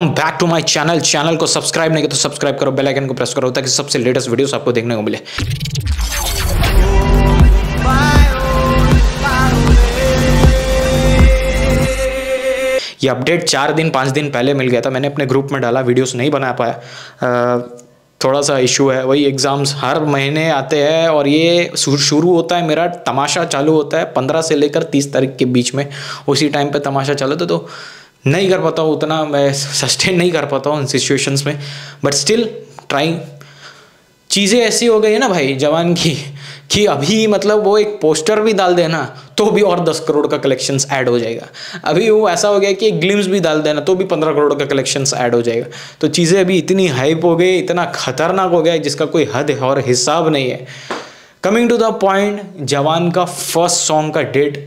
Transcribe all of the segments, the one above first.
Back to my channel channel को subscribe नहीं किया तो सब्सक्राइब करो बेल आइकन को प्रेस करो ताकि सबसे लेटेस्ट वीडियोस आपको देखने को मिले। ये अपडेट चार दिन, पाँच दिन पहले मिल गया था। मैंने अपने ग्रुप में डाला वीडियोस नहीं बना पाया। थोड़ा सा इशू है, वही एग्ज़ाम्स हर महीने आते हैं और ये शुरू होता है मेरा, तमाशा चालू होता है। पंद्रह से लेकर तीस तारीख के बीच में, उसी टाइम पर तमाशा चालू है। तो नहीं कर पाता हूँ उतना, मैं सस्टेन नहीं कर पाता हूँ उन सिचुएशंस में। बट स्टिल ट्राइंग चीज़ें ऐसी हो गई है ना भाई, जवान की, कि अभी मतलब वो एक पोस्टर भी डाल देना तो भी और दस करोड़ का कलेक्शंस ऐड हो जाएगा। अभी वो ऐसा हो गया कि एक ग्लिम्स भी डाल देना तो भी पंद्रह करोड़ का कलेक्शंस ऐड हो जाएगा। तो चीज़ें अभी इतनी हाइप हो गई, इतना खतरनाक हो गया जिसका कोई हद और हिसाब नहीं है। कमिंग टू द पॉइंट जवान का फ़र्स्ट सॉन्ग का डेट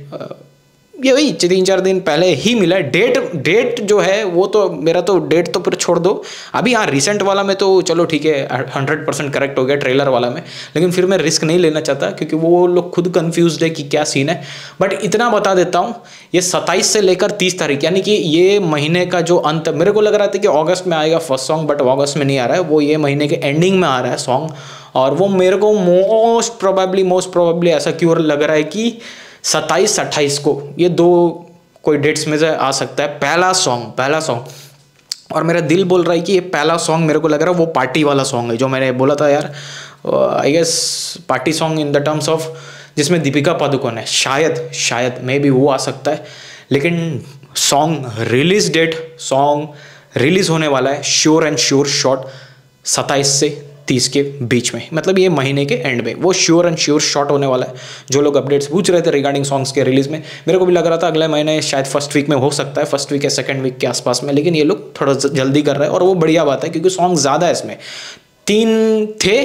ये तीन चार दिन पहले ही मिला है। डेट डेट जो है, वो तो मेरा तो डेट तो फिर छोड़ दो। अभी हाँ रिसेंट वाला में तो चलो ठीक है हंड्रेड परसेंट करेक्ट हो गया ट्रेलर वाला में। लेकिन फिर मैं रिस्क नहीं लेना चाहता, क्योंकि वो लोग खुद कंफ्यूज है कि क्या सीन है। बट इतना बता देता हूँ, ये सत्ताईस से लेकर तीस तारीख, यानी कि ये महीने का जो अंत, मेरे को लग रहा था कि अगस्त में आएगा फ़र्स्ट सॉन्ग बट अगस्त में नहीं आ रहा है। वो ये महीने के एंडिंग में आ रहा है सॉन्ग और वो मेरे को मोस्ट प्रोबेबली मोस्ट प्रोबेबली ऐसा क्यों लग रहा है कि सत्ताईस, अट्ठाईस को। ये दो कोई डेट्स में से आ सकता है। पहला सॉन्ग पहला सॉन्ग और मेरा दिल बोल रहा है कि ये पहला सॉन्ग मेरे को लग रहा है वो पार्टी वाला सॉन्ग है, जो मैंने बोला था यार। I guess party song in the terms of जिसमें दीपिका पादुकोण है। शायद शायद मे बी वो आ सकता है। लेकिन song release date song release होने वाला है। श्योर एंड श्योर शॉर्ट सत्ताईस से तीस के बीच में मतलब ये महीने के एंड में, वो श्योर एंड श्योर शॉट होने वाला है। जो लोग अपडेट्स पूछ रहे थे रिगार्डिंग सॉन्ग्स के रिलीज़ में, मेरे को भी लग रहा था अगले महीने शायद फ़र्स्ट वीक में हो सकता है फ़र्स्ट वीक या सेकंड वीक के आसपास में, लेकिन ये लोग थोड़ा जल्दी कर रहे हैं और वो बढ़िया बात है, क्योंकि सॉन्ग ज़्यादा है इसमें। तीन थे,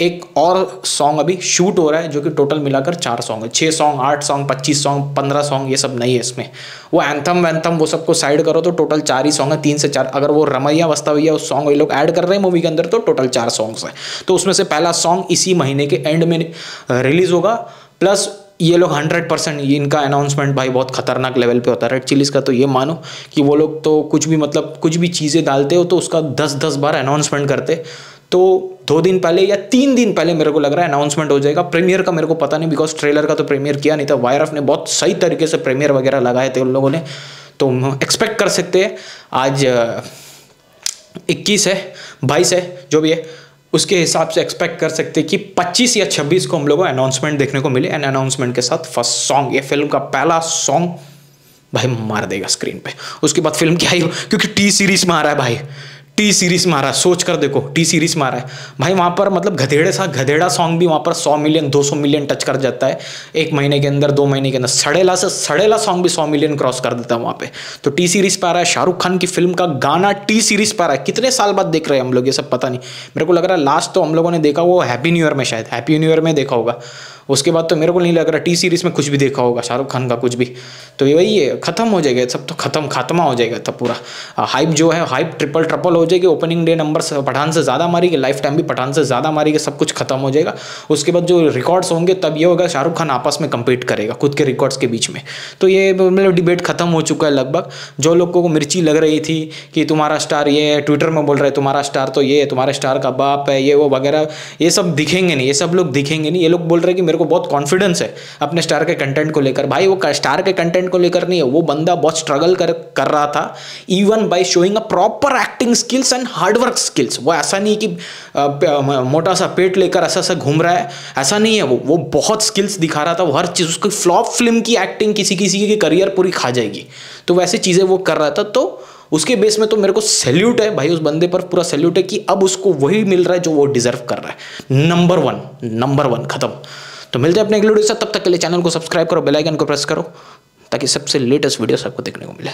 एक और सॉन्ग अभी शूट हो रहा है, जो कि टोटल मिलाकर चार सॉन्ग है। छः सॉन्ग आठ सॉन्ग पच्चीस सॉन्ग पंद्रह सॉन्ग ये सब नहीं है इसमें। वो एंथम वैंथम वो सबको साइड करो तो टोटल चार ही सॉन्ग है, तीन से चार। अगर वो रमैया, वस्तावैया उस सॉन्ग ये लोग ऐड कर रहे हैं मूवी के अंदर तो टोटल चार सॉन्ग्स हैं। तो उसमें से पहला सॉन्ग इसी महीने के एंड में रिलीज़ होगा प्लस ये लोग हंड्रेड परसेंट इनका अनाउंसमेंट भाई बहुत खतरनाक लेवल पे होता है। रेड चिलीज का तो ये मानो कि वो लोग तो कुछ भी मतलब कुछ भी चीज़ें डालते हो तो उसका दस दस बार अनाउंसमेंट करते। तो दो दिन पहले या तीन दिन पहले मेरे को लग रहा है अनाउंसमेंट हो जाएगा। प्रीमियर का मेरे को पता नहीं बिकॉज़ ट्रेलर का तो प्रीमियर किया नहीं था। वायर ने बहुत सही तरीके से प्रीमियर वगैरह लगाए थे उन लोगों ने। तो एक्सपेक्ट कर सकते हैं। आज इक्कीस है, बाईस है, जो भी है, उसके हिसाब से एक्सपेक्ट कर सकते कि 25 या 26 को हम लोगों को अनाउंसमेंट देखने को मिले। एंड अनाउंसमेंट के साथ फ़र्स्ट सॉन्ग ये फ़िल्म का पहला सॉन्ग भाई मार देगा स्क्रीन पे। उसके बाद फ़िल्म क्या ही क्योंकि टी सीरीज़ में आ रहा है भाई। टी सीरीज़ में आ रहा है, सोच कर देखो, टी सीरीज़ में आ रहा है। भाई, वहाँ पर मतलब गधेड़े सा गधेड़ा सॉन्ग भी वहाँ पर सौ मिलियन दो सौ मिलियन टच कर जाता है। एक महीने के अंदर, दो महीने के अंदर, सड़ेला से सड़ेला सॉन्ग भी सौ मिलियन क्रॉस कर देता है वहाँ पे। तो टी सीरीज़ पर आ रहा है, शाहरुख खान की फ़िल्म का गाना टी सीरीज़ पर आ रहा है। कितने साल बाद देख रहे हैं हम लोग ये सब, पता नहीं। मेरे को लग रहा है लास्ट तो हम लोगों ने देखा वो हैप्पी न्यू ईयर में शायद। हैप्पी न्यू ईयर में देखा होगा। उसके बाद तो मेरे को नहीं लग रहा, टी सीरीज़ में कुछ भी देखा होगा, शाहरुख खान का कुछ भी। तो वही है, खत्म हो जाएगा सब तो खत्म, खात्मा हो जाएगा तब पूरा। हाइप जो है हाइप ट्रिपल ट्रिपल हो जाएगी ओपनिंग डे नंबर पठान से ज़्यादा मारेगी लाइफ टाइम भी पठान से ज़्यादा मारेगी सब कुछ खत्म हो जाएगा। उसके बाद जो रिकॉर्ड्स होंगे, तब ये होगा, शाहरुख खान आपस में compete करेगा, खुद के रिकॉर्ड्स के बीच में। तो ये मतलब डिबेट खत्म हो चुका है लगभग। जो लोगों को मिर्ची लग रही थी, कि तुम्हारा स्टार ये है ट्विटर में बोल रहे, तुम्हारा स्टार तो ये है, तुम्हारे स्टार का बाप है, ये वो वगैरह। ये सब दिखेंगे नहीं, ये सब लोग दिखेंगे नहीं। ये लोग बोल रहे कि मेरे को बहुत कॉन्फिडेंस है अपने स्टार के कंटेंट को लेकर। भाई, वो स्टार के कंटेंट को लेकर नहीं है, वो बंदा बहुत स्ट्रगल कर कर रहा था even by showing a proper acting skills and hard work skills वो ऐसा नहीं कि मोटा सा पेट लेकर ऐसा ऐसा घूम रहा है। ऐसा नहीं है। वो वो बहुत स्किल्स दिखा रहा था। वो हर चीज़, उसकी फ्लॉप फ़िल्म की एक्टिंग किसी किसी की करियर पूरी खा जाएगी। तो वैसे चीज़ें वो कर रहा था। तो उसके बेस में तो मेरे को सैल्यूट है भाई, उस बंदे पर पूरा सैल्यूट है कि अब उसको वही मिल रहा है जो वो डिजर्व कर रहा है। नंबर वन नंबर वन खत्म। तो मिलते हैं अपने अगले वीडियो से। तब तक के लिए चैनल को सब्सक्राइब करो बेल आइकन को प्रेस करो, ताकि सबसे लेटेस्ट वीडियोस आपको देखने को मिले।